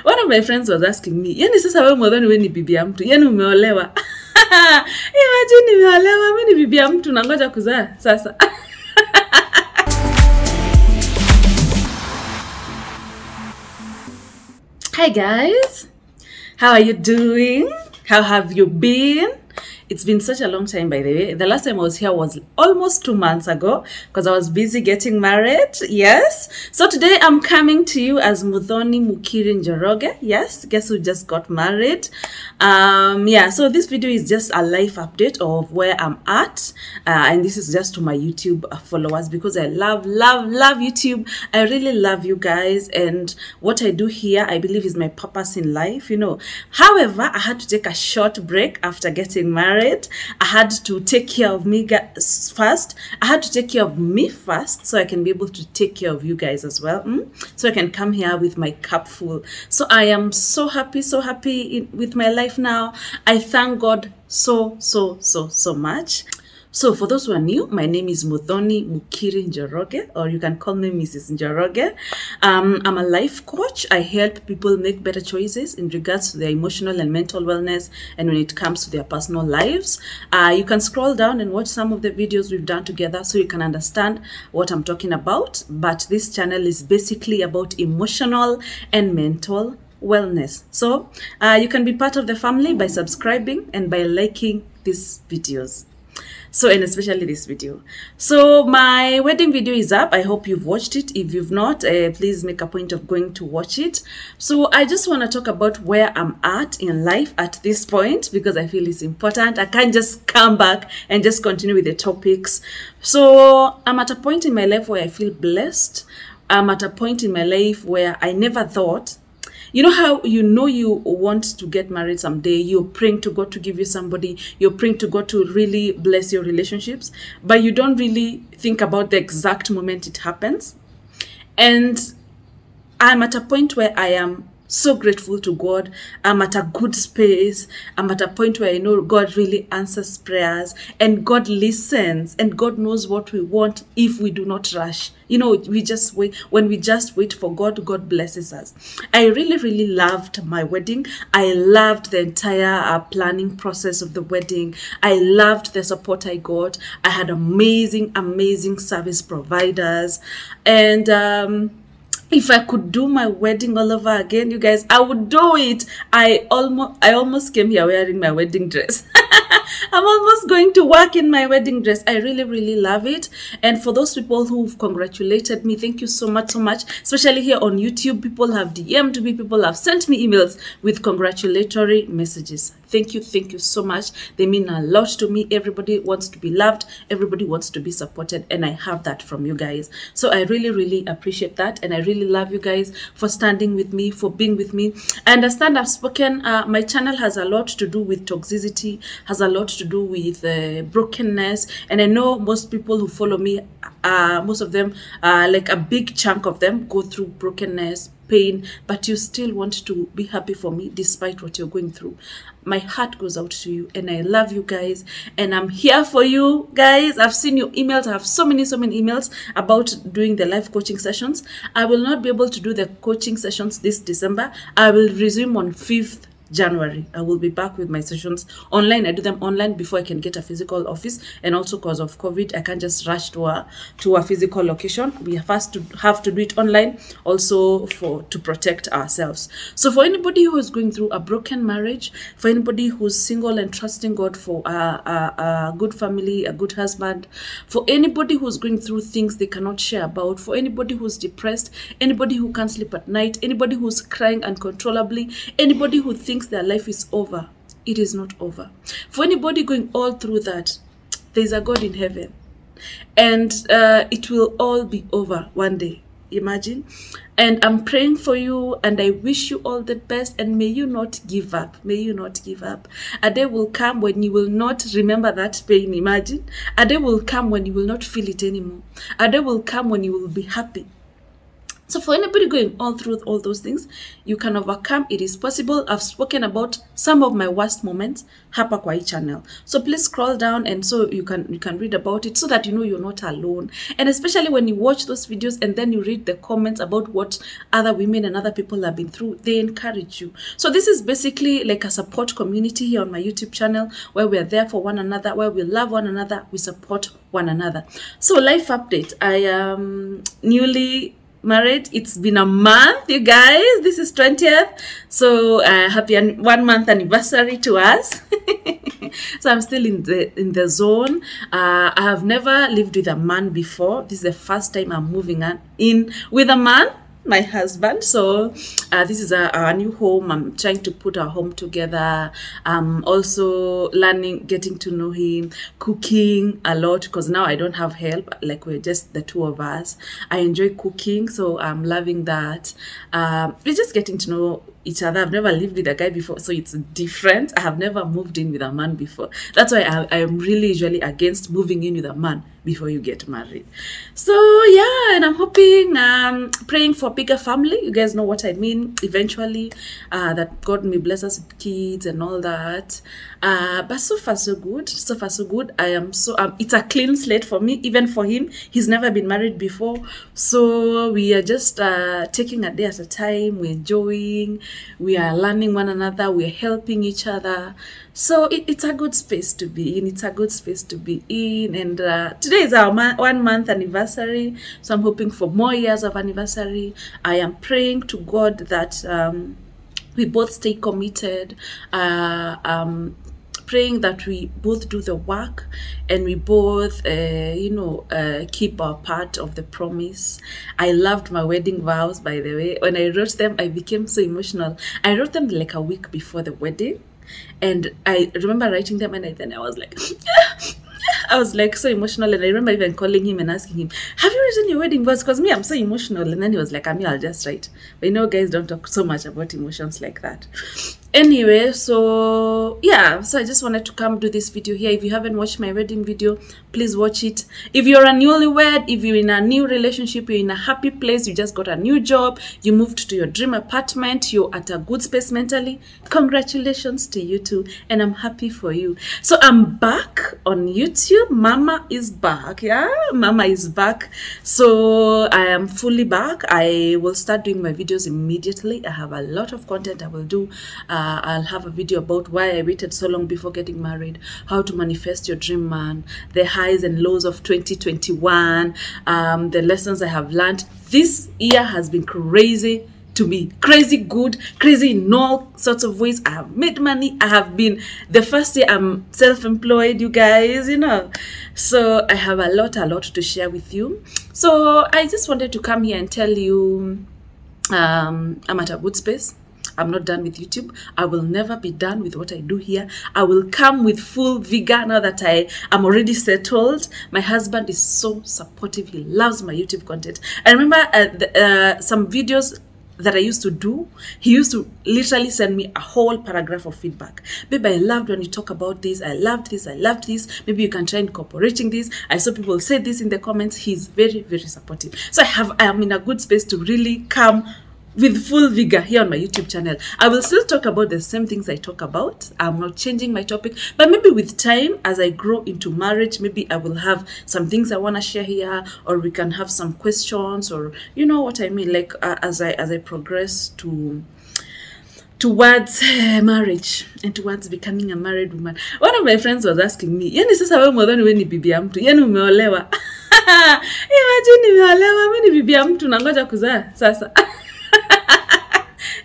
one of my friends was asking me yani sasa wewe mwadhani we ni bibi ya mtu? Yani umeolewa? Imagine nimeolewa mi ni bibi ya mtu nangoja kuzaa sasa. Hi guys how are you doing? How have you been it's been such a long time by the way. The last time i was here was almost two months ago because i was busy getting married. Yes. So today i'm coming to you as muthoni mukiri njoroge. Yes guess who just got married? Um yeah so this video is just a life update of where i'm at. Uh, and this is just to my youtube followers because i love love love youtube. I really love you guys. And what i do here i believe is my purpose in life you know. However i had to take a short break after getting married i had to take care of me first. I had to take care of me first so i can be able to take care of you guys as well mm? so i can come here with my cup full. So i am so happy so happy in, with my life now. I thank god so so so so much so for those who are new, my name is Muthoni Mukiri Njoroge, or you can call me Mrs. Njoroge. Um, I'm a life coach. I help people make better choices in regards to their emotional and mental wellness and when it comes to their personal lives. Uh, you can scroll down and watch some of the videos we've done together so you can understand what I'm talking about. But this channel is basically about emotional and mental wellness. So uh, you can be part of the family by subscribing and by liking these videos so and especially this video. So my wedding video is up. I hope you've watched it. If you've not uh, please make a point of going to watch it. So i just want to talk about where i'm at in life at this point because i feel it's important. I can't just come back and just continue with the topics. So i'm at a point in my life where i feel blessed. I'm at a point in my life where i never thought you know how you know you want to get married someday you're praying to god to give you somebody you're praying to god to really bless your relationships but you don't really think about the exact moment it happens. And i'm at a point where i am so grateful to God. I'm at a good space. I'm at a point where I know God really answers prayers and God listens and God knows what we want if we do not rush. You know, we just wait. When we just wait for God, God blesses us. I really, really loved my wedding. I loved the entire uh, planning process of the wedding. I loved the support I got. I had amazing, amazing service providers. And, um, if I could do my wedding all over again, you guys, I would do it. I almost I almost came here wearing my wedding dress. I'm almost going to work in my wedding dress. I really, really love it. And for those people who've congratulated me, thank you so much, so much. Especially here on YouTube, people have DM'd me, people have sent me emails with congratulatory messages. Thank you, thank you so much. They mean a lot to me. Everybody wants to be loved, everybody wants to be supported, and I have that from you guys. So I really, really appreciate that, and I really love you guys for standing with me, for being with me. I understand I've spoken, uh, my channel has a lot to do with toxicity, has a lot to do with uh, brokenness, and I know most people who follow me, uh, most of them, uh, like a big chunk of them, go through brokenness, pain, but you still want to be happy for me despite what you're going through. My heart goes out to you and I love you guys and I'm here for you guys. I've seen your emails. I have so many, so many emails about doing the live coaching sessions. I will not be able to do the coaching sessions this December. I will resume on 5th January. I will be back with my sessions online. I do them online before I can get a physical office, and also because of COVID, I can't just rush to a to a physical location. We first to have to do it online, also for to protect ourselves. So for anybody who is going through a broken marriage, for anybody who's single and trusting God for a, a, a good family, a good husband, for anybody who's going through things they cannot share about, for anybody who's depressed, anybody who can't sleep at night, anybody who's crying uncontrollably, anybody who thinks their life is over, it is not over. For anybody going all through that, there's a God in heaven. And uh, it will all be over one day. Imagine. And I'm praying for you and I wish you all the best. And may you not give up. May you not give up. A day will come when you will not remember that pain. Imagine. A day will come when you will not feel it anymore. A day will come when you will be happy so for anybody going all through all those things, you can overcome. It is possible. I've spoken about some of my worst moments hapa kwa channel. So please scroll down and so you can you can read about it so that you know you're not alone. And especially when you watch those videos and then you read the comments about what other women and other people have been through, they encourage you. So this is basically like a support community here on my YouTube channel where we're there for one another, where we love one another, we support one another. So life update. I am newly married. It's been a month you guys. This is 20th so uh, happy one month anniversary to us. So i'm still in the in the zone. Uh, i have never lived with a man before. This is the first time i'm moving in with a man my husband. So uh, this is a, a new home. I'm trying to put our home together. I'm also learning getting to know him cooking a lot because now i don't have help like we're just the two of us. I enjoy cooking so i'm loving that. Um, we're just getting to know each other. I've never lived with a guy before so it's different. I have never moved in with a man before. That's why i, I am really usually against moving in with a man before you get married. So yeah and i'm hoping um praying for bigger family. You guys know what i mean. Eventually uh that god may bless us with kids and all that uh but so far so good. So far so good. I am so um, it's a clean slate for me. Even for him he's never been married before. So we are just uh taking a day at a time. We're enjoying. We are learning one another. We're helping each other. So it, it's a good space to be in. It's a good space to be in. And uh, today is our one month anniversary. So i'm hoping for more years of anniversary. I am praying to god that um, we both stay committed. Uh, um, praying that we both do the work and we both uh, you know uh, keep our part of the promise i loved my wedding vows by the way when i wrote them i became so emotional i wrote them like a week before the wedding and i remember writing them and I, then i was like I was like so emotional, and I remember even calling him and asking him, "Have you written your wedding vows?" Because me, I'm so emotional. And then he was like, "I mean, I'll just write." But you know, guys don't talk so much about emotions like that. Anyway, so yeah, so I just wanted to come do this video here. If you haven't watched my wedding video, please watch it. If you're a newlywed, if you're in a new relationship, you're in a happy place, you just got a new job, you moved to your dream apartment, you're at a good space mentally, congratulations to you too. And I'm happy for you. So I'm back on YouTube. Mama is back. Yeah, Mama is back. So I am fully back. I will start doing my videos immediately. I have a lot of content I will do. Uh, Uh, I'll have a video about why I waited so long before getting married, how to manifest your dream man, the highs and lows of 2021, um, the lessons I have learned. This year has been crazy to me. Crazy good crazy in all sorts of ways. I have made money. I have been the first year i'm self-employed you guys you know. So i have a lot a lot to share with you. So i just wanted to come here and tell you um i'm at a good space I'm not done with YouTube. I will never be done with what I do here. I will come with full vigor now that I am already settled. My husband is so supportive. He loves my YouTube content. I remember uh, the, uh, some videos that I used to do, he used to literally send me a whole paragraph of feedback. Babe, I loved when you talk about this. I loved this. I loved this. Maybe you can try incorporating this. I saw people say this in the comments. He's very, very supportive. So I have, I am in a good space to really come with full vigor here on my YouTube channel. I will still talk about the same things I talk about. I'm not changing my topic, but maybe with time, as I grow into marriage, maybe I will have some things I want to share here, or we can have some questions, or you know what I mean, like uh, as I as I progress to towards uh, marriage and towards becoming a married woman. One of my friends was asking me, yani sasa wewe mwadhani wewe ni bibi ya mtu, yani umeolewa. Imagine nimeolewa, mimi ni bibi ya mtu nangoja kuzaa sasa.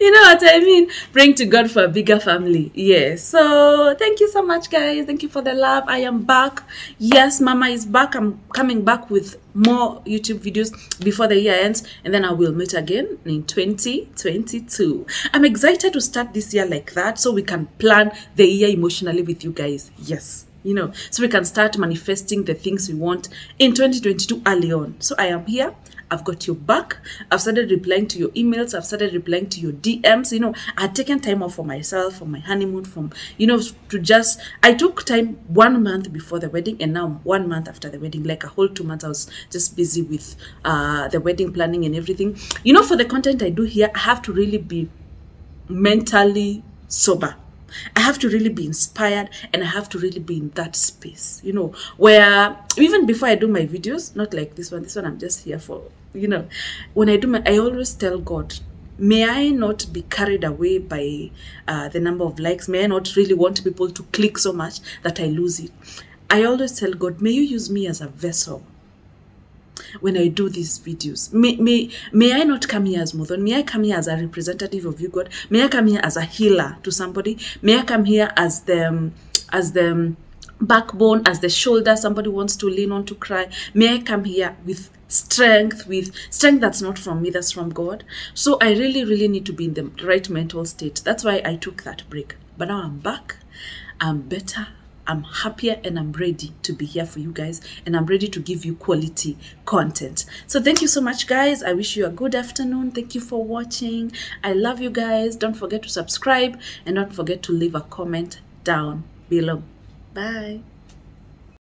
you know what I mean? Praying to God for a bigger family. Yes. So thank you so much, guys. Thank you for the love. I am back. Yes, Mama is back. I'm coming back with more YouTube videos before the year ends, and then I will meet again in 2022. I'm excited to start this year like that so we can plan the year emotionally with you guys. Yes you know, so we can start manifesting the things we want in 2022 early on. So I am here. I've got your back. I've started replying to your emails. I've started replying to your DMs. You know, I had taken time off for myself, for my honeymoon, from, you know, to just, I took time one month before the wedding and now one month after the wedding, like a whole two months, I was just busy with uh, the wedding planning and everything. You know, for the content I do here, I have to really be mentally sober. I have to really be inspired and I have to really be in that space, you know, where even before I do my videos, not like this one, this one I'm just here for, you know, when I do my, I always tell God, may I not be carried away by uh, the number of likes, may I not really want people to click so much that I lose it. I always tell God, may you use me as a vessel when I do these videos. May, may, may I not come here as Muthoni? May I come here as a representative of you, God? May I come here as a healer to somebody? May I come here as the, um, as the um, backbone, as the shoulder somebody wants to lean on to cry? May I come here with strength, with strength that's not from me, that's from God? So I really, really need to be in the right mental state. That's why I took that break. But now I'm back. I'm better. I'm happier and I'm ready to be here for you guys and I'm ready to give you quality content. So thank you so much guys. I wish you a good afternoon. Thank you for watching. I love you guys. Don't forget to subscribe and don't forget to leave a comment down below. Bye.